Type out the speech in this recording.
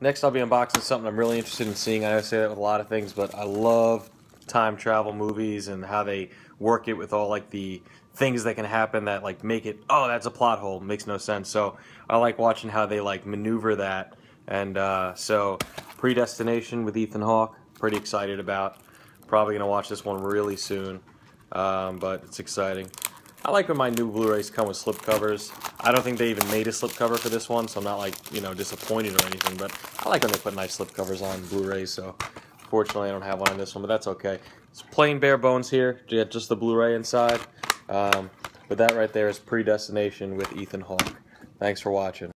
Next, I'll be unboxing something I'm really interested in seeing. I know I say that with a lot of things, but I love time travel movies and how they work it with all like the things that can happen that like make it oh that's a plot hole makes no sense. So I like watching how they like maneuver that. And uh, so Predestination with Ethan Hawke, pretty excited about. Probably gonna watch this one really soon, um, but it's exciting. I like when my new Blu-rays come with slipcovers. I don't think they even made a slipcover for this one, so I'm not like, you know, disappointed or anything, but I like when they put nice slipcovers on Blu-rays, so fortunately I don't have one on this one, but that's okay. It's plain bare bones here, just the Blu-ray inside. Um, but that right there is Predestination with Ethan Hawke. Thanks for watching.